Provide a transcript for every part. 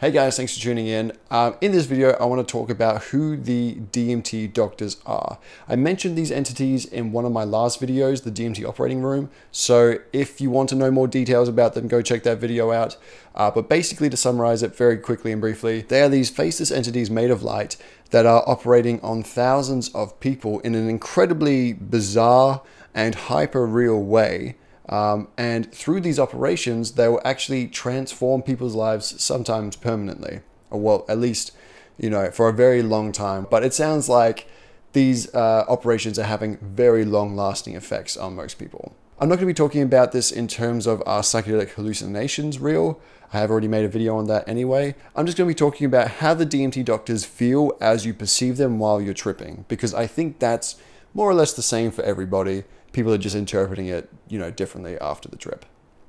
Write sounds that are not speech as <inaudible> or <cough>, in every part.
Hey guys, thanks for tuning in. Um, in this video, I want to talk about who the DMT doctors are. I mentioned these entities in one of my last videos, the DMT operating room. So if you want to know more details about them, go check that video out. Uh, but basically to summarize it very quickly and briefly, they are these faceless entities made of light that are operating on thousands of people in an incredibly bizarre and hyper real way um, and through these operations, they will actually transform people's lives sometimes permanently, or well, at least, you know, for a very long time. But it sounds like these uh, operations are having very long lasting effects on most people. I'm not going to be talking about this in terms of are psychedelic hallucinations real? I have already made a video on that anyway. I'm just going to be talking about how the DMT doctors feel as you perceive them while you're tripping, because I think that's more or less the same for everybody people are just interpreting it, you know, differently after the trip.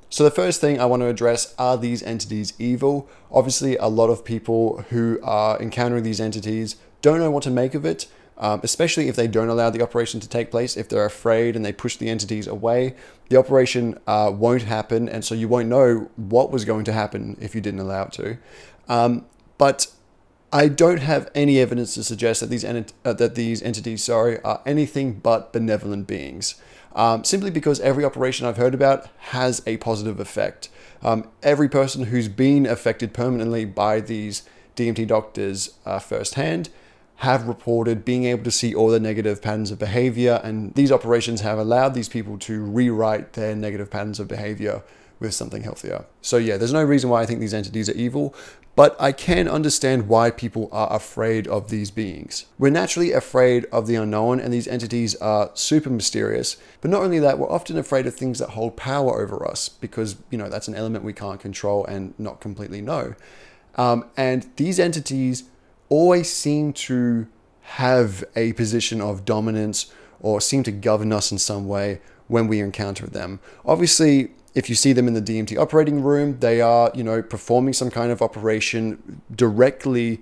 So the first thing I want to address are these entities evil? Obviously, a lot of people who are encountering these entities don't know what to make of it, um, especially if they don't allow the operation to take place. If they're afraid and they push the entities away, the operation uh, won't happen, and so you won't know what was going to happen if you didn't allow it to. Um, but I don't have any evidence to suggest that these uh, that these entities, sorry, are anything but benevolent beings um, simply because every operation I've heard about has a positive effect. Um, every person who's been affected permanently by these DMT doctors uh, firsthand have reported being able to see all the negative patterns of behavior, and these operations have allowed these people to rewrite their negative patterns of behavior with something healthier. So, yeah, there's no reason why I think these entities are evil, but I can understand why people are afraid of these beings. We're naturally afraid of the unknown, and these entities are super mysterious. But not only that, we're often afraid of things that hold power over us because, you know, that's an element we can't control and not completely know. Um, and these entities always seem to have a position of dominance or seem to govern us in some way when we encounter them. Obviously, if you see them in the DMT operating room, they are, you know, performing some kind of operation directly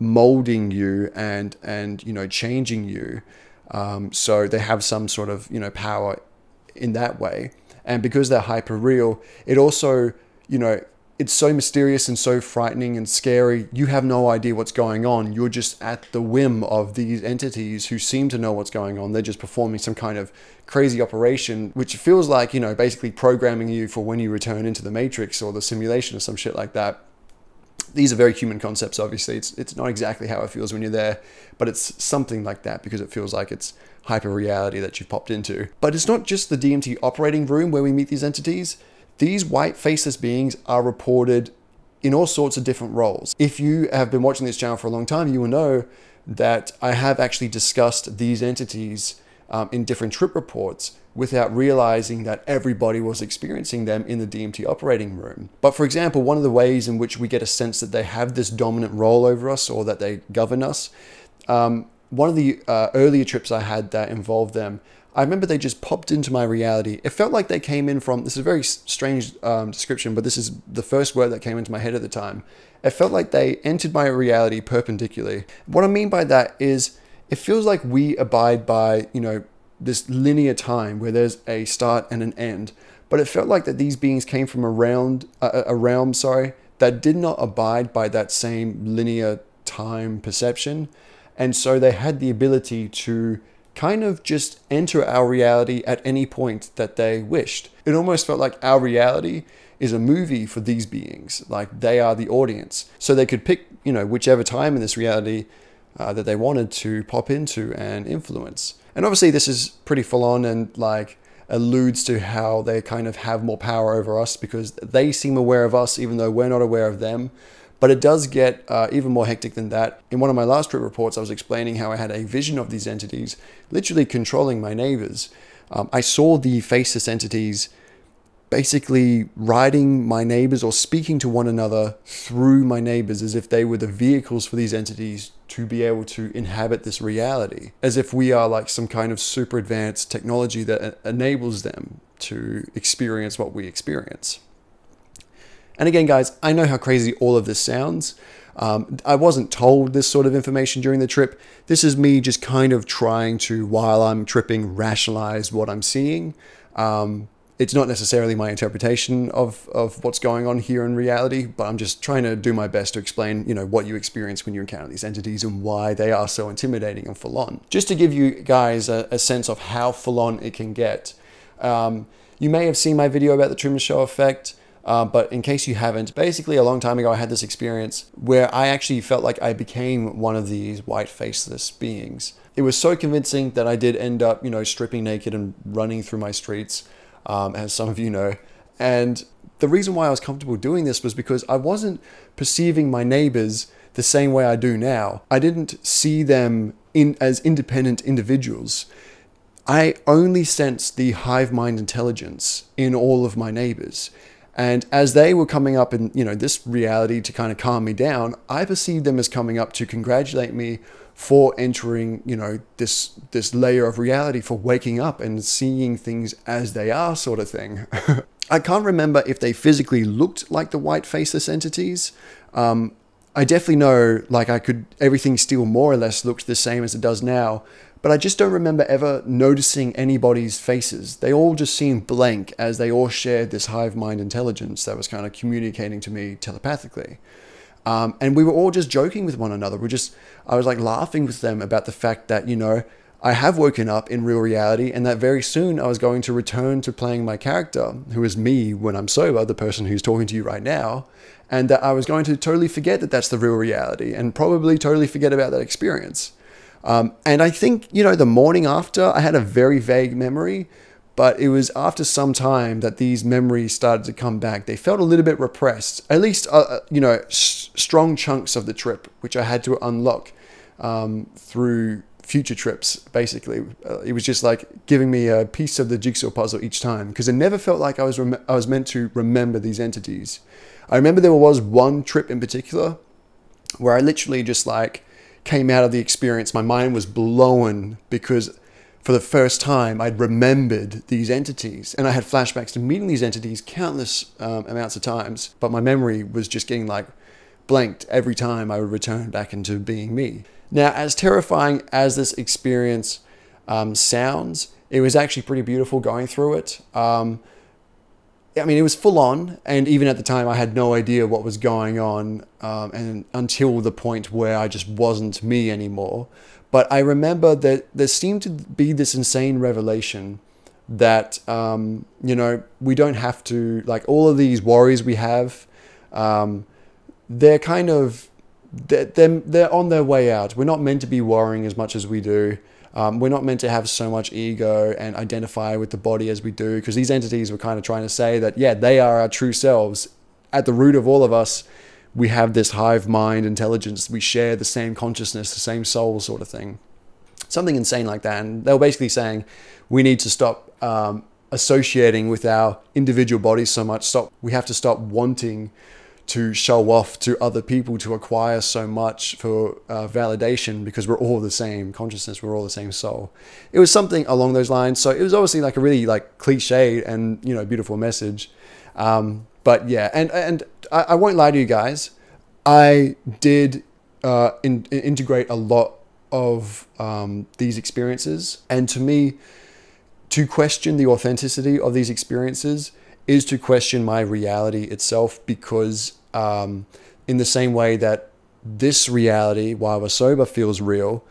molding you and and you know changing you. Um, so they have some sort of you know power in that way, and because they're hyper real, it also you know it's so mysterious and so frightening and scary. You have no idea what's going on. You're just at the whim of these entities who seem to know what's going on. They're just performing some kind of crazy operation, which feels like, you know, basically programming you for when you return into the matrix or the simulation or some shit like that. These are very human concepts, obviously. It's, it's not exactly how it feels when you're there, but it's something like that because it feels like it's hyper reality that you've popped into. But it's not just the DMT operating room where we meet these entities these white faceless beings are reported in all sorts of different roles. If you have been watching this channel for a long time, you will know that I have actually discussed these entities um, in different trip reports without realizing that everybody was experiencing them in the DMT operating room. But for example, one of the ways in which we get a sense that they have this dominant role over us or that they govern us, um, one of the uh, earlier trips I had that involved them, I remember they just popped into my reality. It felt like they came in from, this is a very strange um, description, but this is the first word that came into my head at the time. It felt like they entered my reality perpendicularly. What I mean by that is it feels like we abide by, you know, this linear time where there's a start and an end. But it felt like that these beings came from around uh, a realm, sorry, that did not abide by that same linear time perception. And so they had the ability to kind of just enter our reality at any point that they wished. It almost felt like our reality is a movie for these beings, like they are the audience. So they could pick, you know, whichever time in this reality uh, that they wanted to pop into and influence. And obviously, this is pretty full on and like alludes to how they kind of have more power over us because they seem aware of us even though we're not aware of them. But it does get uh, even more hectic than that. In one of my last trip reports, I was explaining how I had a vision of these entities literally controlling my neighbors. Um, I saw the faceless entities basically riding my neighbors or speaking to one another through my neighbors as if they were the vehicles for these entities to be able to inhabit this reality, as if we are like some kind of super advanced technology that enables them to experience what we experience. And again, guys, I know how crazy all of this sounds. Um, I wasn't told this sort of information during the trip. This is me just kind of trying to, while I'm tripping, rationalize what I'm seeing. Um, it's not necessarily my interpretation of, of what's going on here in reality, but I'm just trying to do my best to explain, you know, what you experience when you encounter these entities and why they are so intimidating and full on. Just to give you guys a, a sense of how full on it can get. Um, you may have seen my video about the Truman Show effect. Uh, but in case you haven't, basically a long time ago, I had this experience where I actually felt like I became one of these white faceless beings. It was so convincing that I did end up, you know, stripping naked and running through my streets, um, as some of you know. And the reason why I was comfortable doing this was because I wasn't perceiving my neighbors the same way I do now. I didn't see them in as independent individuals. I only sensed the hive mind intelligence in all of my neighbors. And as they were coming up in, you know, this reality to kind of calm me down, I perceived them as coming up to congratulate me for entering, you know, this this layer of reality, for waking up and seeing things as they are, sort of thing. <laughs> I can't remember if they physically looked like the white faceless entities. Um, I definitely know, like, I could everything still more or less looked the same as it does now, but I just don't remember ever noticing anybody's faces. They all just seemed blank as they all shared this hive mind intelligence that was kind of communicating to me telepathically. Um, and we were all just joking with one another. We just, I was like laughing with them about the fact that, you know, I have woken up in real reality and that very soon I was going to return to playing my character, who is me when I'm sober, the person who's talking to you right now, and that I was going to totally forget that that's the real reality and probably totally forget about that experience. Um, and I think, you know, the morning after, I had a very vague memory, but it was after some time that these memories started to come back. They felt a little bit repressed, at least, uh, uh you know, strong chunks of the trip, which I had to unlock um, through future trips, basically. Uh, it was just like giving me a piece of the jigsaw puzzle each time because it never felt like I was, I was meant to remember these entities. I remember there was one trip in particular where I literally just like, came out of the experience, my mind was blown because for the first time I'd remembered these entities and I had flashbacks to meeting these entities countless um, amounts of times, but my memory was just getting like blanked every time I would return back into being me. Now, as terrifying as this experience um, sounds, it was actually pretty beautiful going through it. Um, I mean, it was full on, and even at the time, I had no idea what was going on, um, and until the point where I just wasn't me anymore. But I remember that there seemed to be this insane revelation that um, you know we don't have to like all of these worries we have. Um, they're kind of they're, they're, they're on their way out. We're not meant to be worrying as much as we do. Um, we're not meant to have so much ego and identify with the body as we do, because these entities were kind of trying to say that, yeah, they are our true selves. At the root of all of us, we have this hive mind intelligence. We share the same consciousness, the same soul, sort of thing. Something insane like that. And they were basically saying we need to stop um, associating with our individual bodies so much. Stop. We have to stop wanting to show off to other people to acquire so much for uh, validation because we're all the same consciousness we're all the same soul. It was something along those lines. So it was obviously like a really like cliche and you know beautiful message. Um, but yeah and and I, I, won't lie to you guys. I did uh, in, integrate a lot of um, these experiences. And to me to question the authenticity of these experiences is to question my reality itself because um, in the same way that this reality, while we're sober, feels real,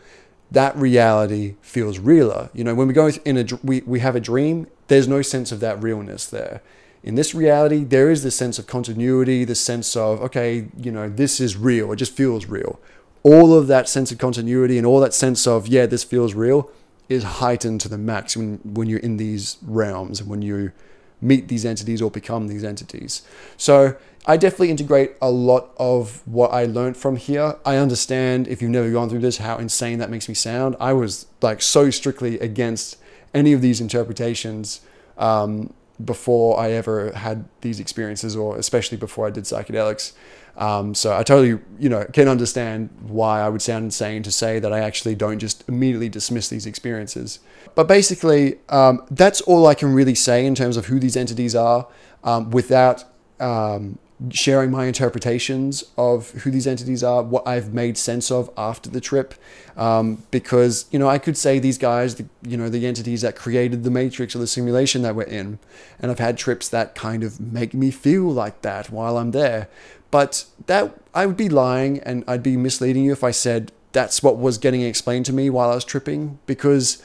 that reality feels realer. You know, when we go in a, we, we have a dream, there's no sense of that realness there. In this reality, there is this sense of continuity, this sense of, okay, you know, this is real. It just feels real. All of that sense of continuity and all that sense of, yeah, this feels real is heightened to the max when, when you're in these realms and when you meet these entities or become these entities. So I definitely integrate a lot of what I learned from here. I understand if you've never gone through this, how insane that makes me sound. I was like so strictly against any of these interpretations um, before I ever had these experiences, or especially before I did psychedelics. Um, so I totally, you know, can understand why I would sound insane to say that I actually don't just immediately dismiss these experiences. But basically, um, that's all I can really say in terms of who these entities are, um, without um, sharing my interpretations of who these entities are, what I've made sense of after the trip. Um, because, you know, I could say these guys, the, you know, the entities that created the matrix or the simulation that we're in. And I've had trips that kind of make me feel like that while I'm there. But that I would be lying and I'd be misleading you if I said that's what was getting explained to me while I was tripping because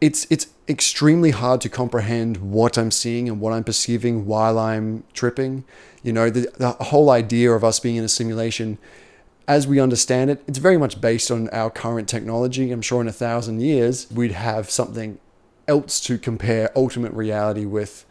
it's it's extremely hard to comprehend what I'm seeing and what I'm perceiving while I'm tripping. You know, the, the whole idea of us being in a simulation, as we understand it, it's very much based on our current technology. I'm sure in a thousand years, we'd have something else to compare ultimate reality with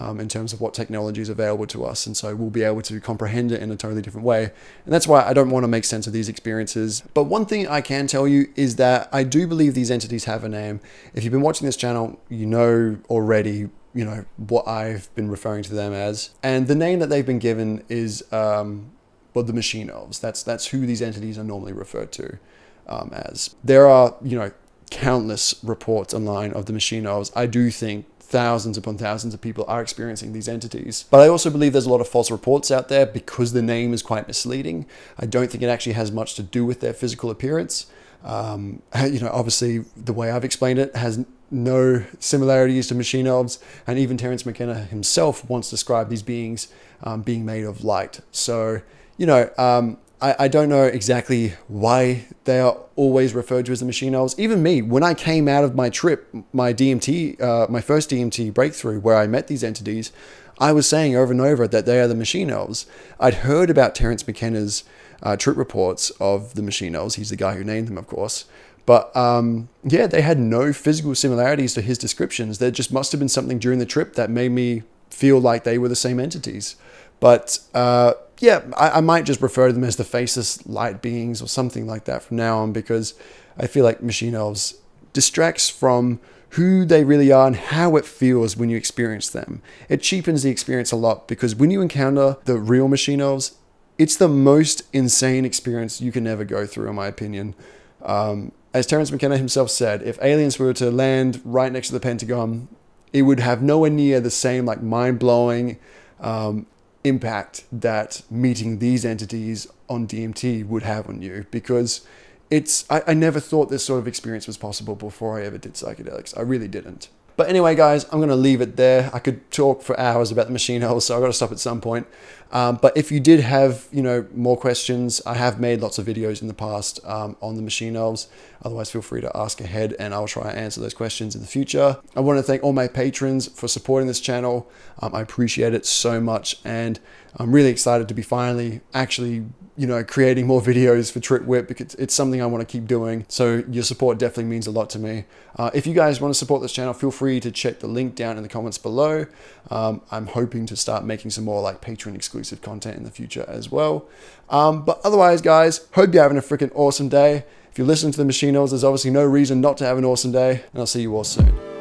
um, in terms of what technology is available to us. And so we'll be able to comprehend it in a totally different way. And that's why I don't want to make sense of these experiences. But one thing I can tell you is that I do believe these entities have a name. If you've been watching this channel, you know already you know what I've been referring to them as, and the name that they've been given is um, well the machine elves. That's that's who these entities are normally referred to um, as. There are you know countless reports online of the machine elves. I do think thousands upon thousands of people are experiencing these entities. But I also believe there's a lot of false reports out there because the name is quite misleading. I don't think it actually has much to do with their physical appearance. Um, <laughs> you know, obviously, the way I've explained it has no similarities to machine elves, and even Terence McKenna himself once described these beings um, being made of light. So, you know, um, I, I don't know exactly why they are always referred to as the machine elves. Even me, when I came out of my trip, my DMT, uh, my first DMT breakthrough, where I met these entities, I was saying over and over that they are the machine elves. I'd heard about Terence McKenna's uh, trip reports of the machine elves. He's the guy who named them, of course. But um, yeah, they had no physical similarities to his descriptions. There just must have been something during the trip that made me feel like they were the same entities. But uh, yeah, I, I, might just refer to them as the faceless light beings or something like that from now on because I feel like Machine Elves distracts from who they really are and how it feels when you experience them. It cheapens the experience a lot because when you encounter the real Machine Elves, it's the most insane experience you can ever go through, in my opinion. Um, as Terence McKenna himself said, if aliens were to land right next to the Pentagon, it would have nowhere near the same like mind-blowing um, impact that meeting these entities on DMT would have on you because it's I, I, never thought this sort of experience was possible before I ever did psychedelics. I really didn't. But anyway, guys, I'm to leave it there. I could talk for hours about the machine elves, so I've got to stop at some point. Um, but if you did have, you know, more questions, I have made lots of videos in the past um, on the machine elves. Otherwise, feel free to ask ahead and I'll try and answer those questions in the future. I want to thank all my patrons for supporting this channel. Um, I appreciate it so much. And I'm really excited to be finally actually you know, creating more <laughs> videos for Trip Whip because it's something I want to keep doing. So your support definitely means a lot to me. Uh, if you guys want to support this channel, feel free to check the link down in the comments below. Um, I'm hoping to start making some more like Patreon exclusive content in the future as well. Um, but otherwise, guys, hope you're having a freaking awesome day. If you're listening to the Machine Elves, there's obviously no reason not to have an awesome day, and I'll see you all soon.